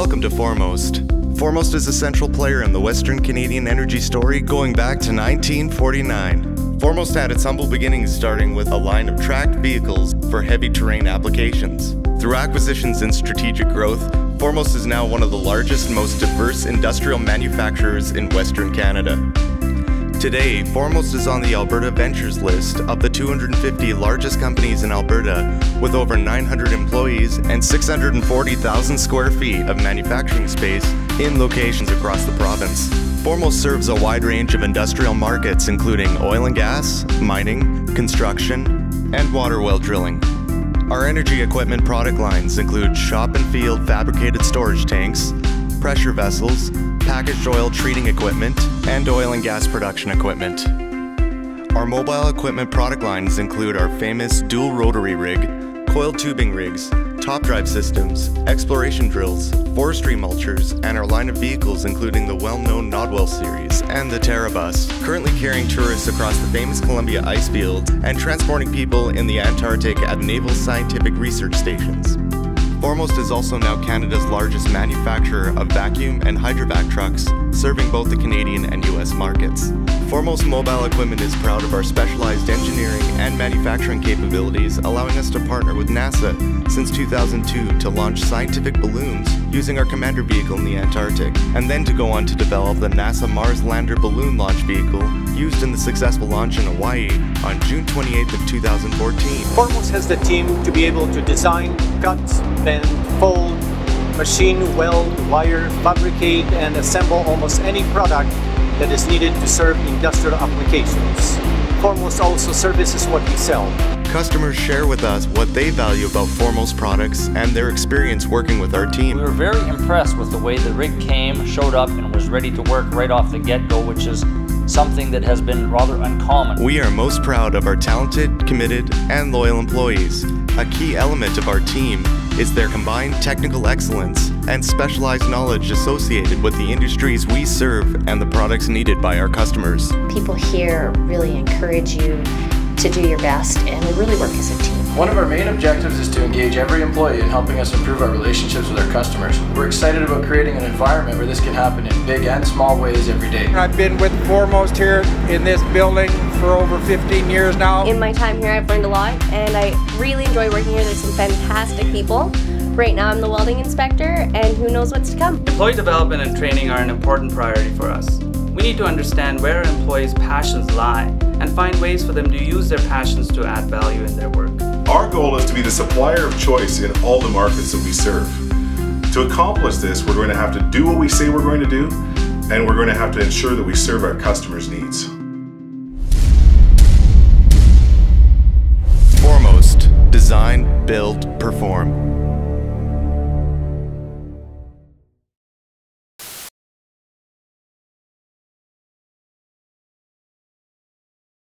welcome to Foremost. Foremost is a central player in the Western Canadian energy story going back to 1949. Foremost had its humble beginnings starting with a line of tracked vehicles for heavy terrain applications. Through acquisitions and strategic growth, Foremost is now one of the largest, most diverse industrial manufacturers in Western Canada. Today, Foremost is on the Alberta Ventures list of the 250 largest companies in Alberta with over 900 employees and 640,000 square feet of manufacturing space in locations across the province. Foremost serves a wide range of industrial markets including oil and gas, mining, construction, and water well drilling. Our energy equipment product lines include shop and field fabricated storage tanks, pressure vessels, packaged oil treating equipment, and oil and gas production equipment. Our mobile equipment product lines include our famous dual rotary rig, coiled tubing rigs, top drive systems, exploration drills, forestry mulchers, and our line of vehicles including the well-known Nodwell series and the Terrabus, currently carrying tourists across the famous Columbia ice field and transporting people in the Antarctic at naval scientific research stations. Foremost is also now Canada's largest manufacturer of vacuum and hydrovac trucks, serving both the Canadian and US markets. Foremost Mobile Equipment is proud of our specialized engineering and manufacturing capabilities, allowing us to partner with NASA since 2002 to launch scientific balloons using our Commander vehicle in the Antarctic, and then to go on to develop the NASA Mars Lander balloon launch vehicle used in the successful launch in Hawaii on June 28th of 2014. Foremost has the team to be able to design, cut, bend, fold, machine, weld, wire, fabricate, and assemble almost any product that is needed to serve industrial applications. Foremost also services what we sell. Customers share with us what they value about Foremost products and their experience working with our team. We were very impressed with the way the rig came, showed up, and was ready to work right off the get-go, which is something that has been rather uncommon. We are most proud of our talented, committed, and loyal employees. A key element of our team is their combined technical excellence and specialized knowledge associated with the industries we serve and the products needed by our customers. People here really encourage you to do your best, and we really work as a team. One of our main objectives is to engage every employee in helping us improve our relationships with our customers. We're excited about creating an environment where this can happen in big and small ways every day. I've been with Foremost here in this building for over 15 years now. In my time here, I've learned a lot, and I really enjoy working here. There's some fantastic people. Right now, I'm the welding inspector, and who knows what's to come. Employee development and training are an important priority for us. We need to understand where our employees' passions lie and find ways for them to use their passions to add value in their work. Our goal is to be the supplier of choice in all the markets that we serve. To accomplish this, we're going to have to do what we say we're going to do, and we're going to have to ensure that we serve our customers' needs. Foremost, design, build, perform.